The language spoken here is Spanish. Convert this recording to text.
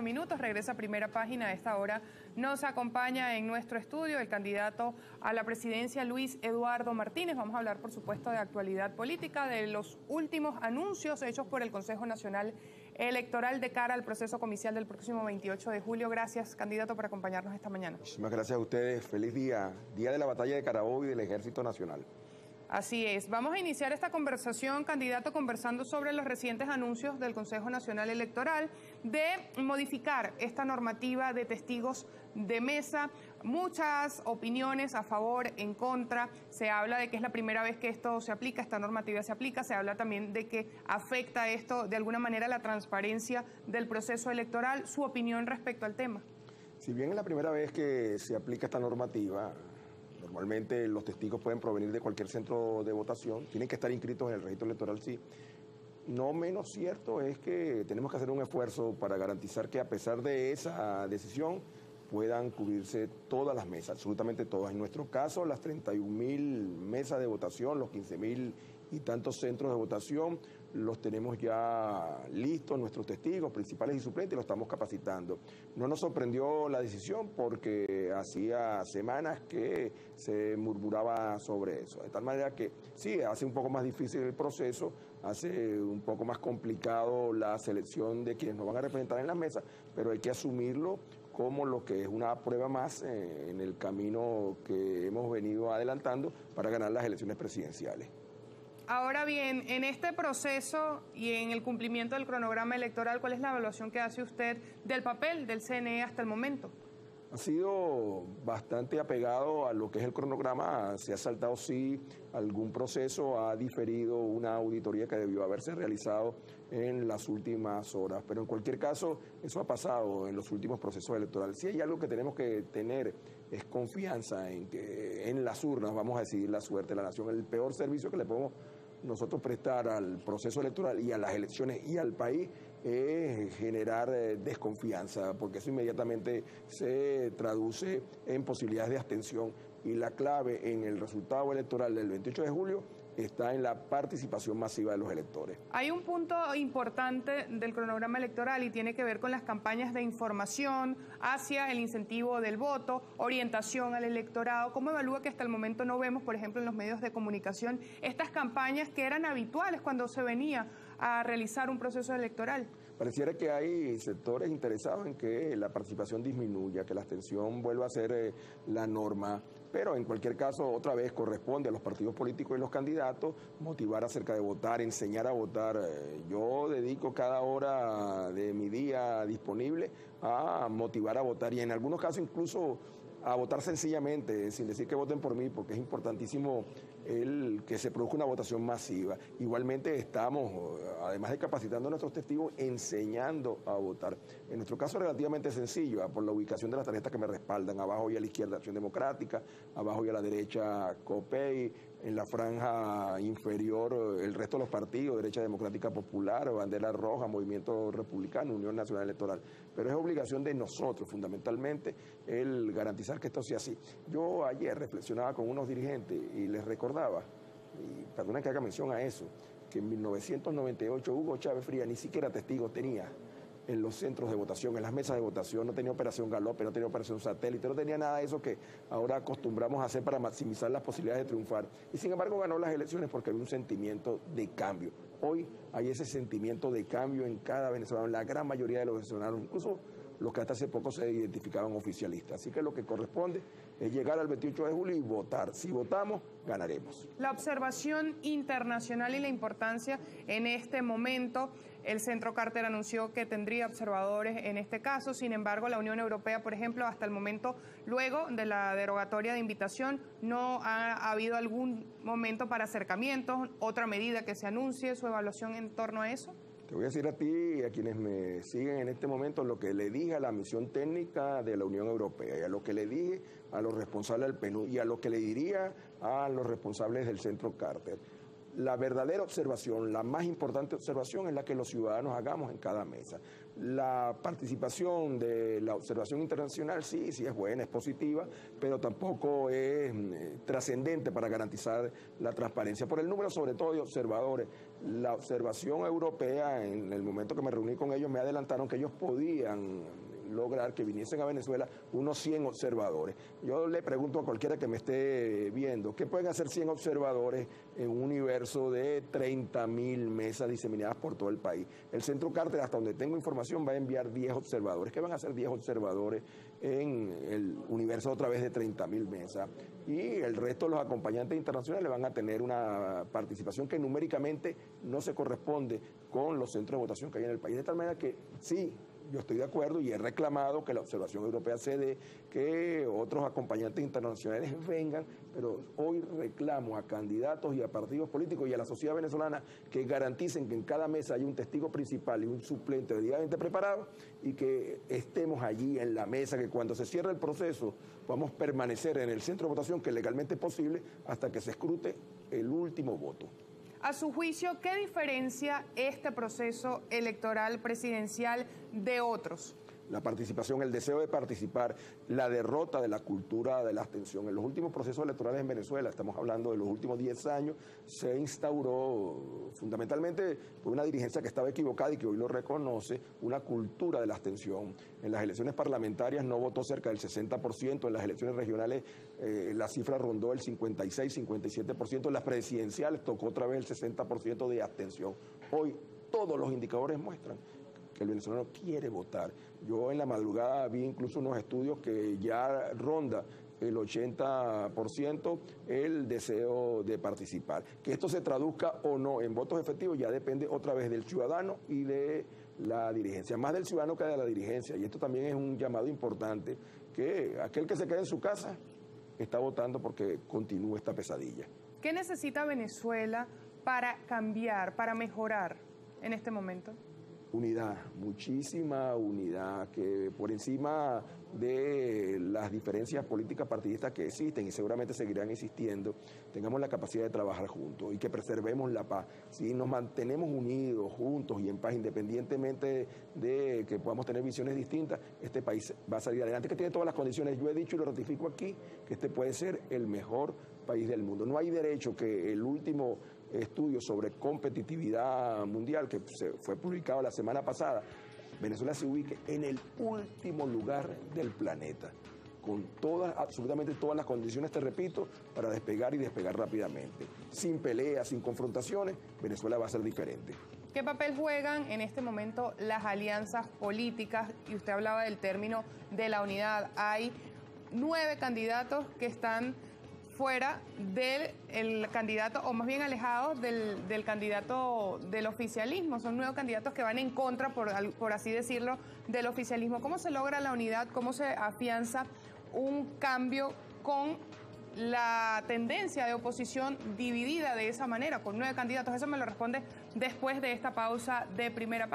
38 minutos. Regresa a primera página a esta hora. Nos acompaña en nuestro estudio el candidato a la presidencia Luis Eduardo Martínez. Vamos a hablar, por supuesto, de actualidad política, de los últimos anuncios hechos por el Consejo Nacional Electoral de cara al proceso comicial del próximo 28 de julio. Gracias, candidato, por acompañarnos esta mañana. Muchísimas gracias a ustedes. Feliz día, día de la batalla de Carabobo y del Ejército Nacional. Así es. Vamos a iniciar esta conversación, candidato, conversando sobre los recientes anuncios del Consejo Nacional Electoral de modificar esta normativa de testigos de mesa. Muchas opiniones a favor, en contra. Se habla de que es la primera vez que esto se aplica, esta normativa se aplica. Se habla también de que afecta esto de alguna manera la transparencia del proceso electoral. Su opinión respecto al tema. Si bien es la primera vez que se aplica esta normativa, Normalmente los testigos pueden provenir de cualquier centro de votación, tienen que estar inscritos en el registro electoral, sí. No menos cierto es que tenemos que hacer un esfuerzo para garantizar que a pesar de esa decisión puedan cubrirse todas las mesas, absolutamente todas. En nuestro caso, las 31 mil mesas de votación, los 15 mil y tantos centros de votación los tenemos ya listos, nuestros testigos principales y suplentes, los estamos capacitando. No nos sorprendió la decisión porque hacía semanas que se murmuraba sobre eso. De tal manera que sí, hace un poco más difícil el proceso, hace un poco más complicado la selección de quienes nos van a representar en la mesa, pero hay que asumirlo como lo que es una prueba más eh, en el camino que hemos venido adelantando para ganar las elecciones presidenciales. Ahora bien, en este proceso y en el cumplimiento del cronograma electoral, ¿cuál es la evaluación que hace usted del papel del CNE hasta el momento? Ha sido bastante apegado a lo que es el cronograma, se ha saltado sí algún proceso, ha diferido una auditoría que debió haberse realizado en las últimas horas, pero en cualquier caso eso ha pasado en los últimos procesos electorales. Si hay algo que tenemos que tener es confianza en que en las urnas vamos a decidir la suerte de la nación, el peor servicio que le podemos nosotros prestar al proceso electoral y a las elecciones y al país es generar eh, desconfianza, porque eso inmediatamente se traduce en posibilidades de abstención. Y la clave en el resultado electoral del 28 de julio está en la participación masiva de los electores. Hay un punto importante del cronograma electoral y tiene que ver con las campañas de información hacia el incentivo del voto, orientación al electorado. ¿Cómo evalúa que hasta el momento no vemos, por ejemplo, en los medios de comunicación estas campañas que eran habituales cuando se venía a realizar un proceso electoral? Pareciera que hay sectores interesados en que la participación disminuya, que la abstención vuelva a ser eh, la norma, pero en cualquier caso, otra vez corresponde a los partidos políticos y los candidatos motivar acerca de votar, enseñar a votar. Eh, yo dedico cada hora de mi día disponible a motivar a votar y en algunos casos incluso a votar sencillamente, sin decir que voten por mí, porque es importantísimo el que se produzca una votación masiva. Igualmente estamos, además de capacitando a nuestros testigos, enseñando a votar. En nuestro caso relativamente sencillo, por la ubicación de las tarjetas que me respaldan, abajo y a la izquierda Acción Democrática, abajo y a la derecha COPEI, en la franja inferior el resto de los partidos, Derecha Democrática Popular, Bandera Roja, Movimiento Republicano, Unión Nacional Electoral. Pero es obligación de nosotros, fundamentalmente, el garantizar que esto sea así. Yo ayer reflexionaba con unos dirigentes y les recordaba, y perdona que haga mención a eso, que en 1998 Hugo Chávez Fría ni siquiera testigo tenía en los centros de votación, en las mesas de votación, no tenía operación galope, no tenía operación satélite, no tenía nada de eso que ahora acostumbramos a hacer para maximizar las posibilidades de triunfar. Y sin embargo ganó las elecciones porque había un sentimiento de cambio. Hoy hay ese sentimiento de cambio en cada venezolano, en la gran mayoría de los venezolanos, incluso los que hasta hace poco se identificaban oficialistas. Así que lo que corresponde es llegar al 28 de julio y votar. Si votamos, ganaremos. La observación internacional y la importancia en este momento. El Centro Carter anunció que tendría observadores en este caso. Sin embargo, la Unión Europea, por ejemplo, hasta el momento, luego de la derogatoria de invitación, no ha, habido algún momento para acercamientos, otra medida que se anuncie, su evaluación en torno a eso. Te voy a decir a ti y a quienes me siguen en este momento lo que le dije a la misión técnica de la Unión Europea y a lo que le dije a los responsables del PNU y a lo que le diría a los responsables del Centro Carter. La verdadera observación, la más importante observación es la que los ciudadanos hagamos en cada mesa. La participación de la observación internacional sí, sí es buena, es positiva, pero tampoco es eh, trascendente para garantizar la transparencia. Por el número sobre todo de observadores. La observación europea, en el momento que me reuní con ellos, me adelantaron que ellos podían lograr que viniesen a Venezuela unos 100 observadores. Yo le pregunto a cualquiera que me esté viendo, ¿qué pueden hacer 100 observadores en un universo de 30 mil mesas diseminadas por todo el país? El Centro Carter, hasta donde tengo información, va a enviar 10 observadores. ¿Qué van a hacer 10 observadores en el universo otra vez de 30 mil mesas? Y el resto de los acompañantes internacionales van a tener una participación que numéricamente no se corresponde con los centros de votación que hay en el país. De tal manera que sí, yo estoy de acuerdo y he reclamado que la observación europea se que otros acompañantes internacionales vengan, pero hoy reclamo a candidatos y a partidos políticos y a la sociedad venezolana que garanticen que en cada mesa hay un testigo principal y un suplente debidamente preparado y que estemos allí en la mesa, que cuando se cierre el proceso podamos permanecer en el centro de votación que legalmente es posible hasta que se escrute el último voto. A su juicio, ¿qué diferencia este proceso electoral presidencial de otros? La participación, el deseo de participar, la derrota de la cultura de la abstención. En los últimos procesos electorales en Venezuela, estamos hablando de los últimos 10 años, se instauró fundamentalmente por una dirigencia que estaba equivocada y que hoy lo reconoce, una cultura de la abstención. En las elecciones parlamentarias no votó cerca del 60%, en las elecciones regionales eh, la cifra rondó el 56, 57%, en las presidenciales tocó otra vez el 60% de abstención. Hoy todos los indicadores muestran el venezolano quiere votar. Yo en la madrugada vi incluso unos estudios que ya ronda el 80% el deseo de participar. Que esto se traduzca o no en votos efectivos ya depende otra vez del ciudadano y de la dirigencia, más del ciudadano que de la dirigencia. Y esto también es un llamado importante, que aquel que se quede en su casa está votando porque continúa esta pesadilla. ¿Qué necesita Venezuela para cambiar, para mejorar en este momento? Unidad, muchísima unidad, que por encima de las diferencias políticas partidistas que existen y seguramente seguirán existiendo, tengamos la capacidad de trabajar juntos y que preservemos la paz. Si nos mantenemos unidos, juntos y en paz, independientemente de que podamos tener visiones distintas, este país va a salir adelante, que tiene todas las condiciones. Yo he dicho y lo ratifico aquí, que este puede ser el mejor país del mundo. No hay derecho que el último estudio sobre competitividad mundial que se fue publicado la semana pasada, Venezuela se ubique en el último lugar del planeta, con todas, absolutamente todas las condiciones, te repito, para despegar y despegar rápidamente. Sin peleas, sin confrontaciones, Venezuela va a ser diferente. ¿Qué papel juegan en este momento las alianzas políticas? Y usted hablaba del término de la unidad. Hay nueve candidatos que están fuera del candidato, o más bien alejados del, candidato del oficialismo. Son nuevos candidatos que van en contra, por, por así decirlo, del oficialismo. ¿Cómo se logra la unidad? ¿Cómo se afianza un cambio con la tendencia de oposición dividida de esa manera, con nueve candidatos? Eso me lo responde después de esta pausa de primera parte.